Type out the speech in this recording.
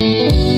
Música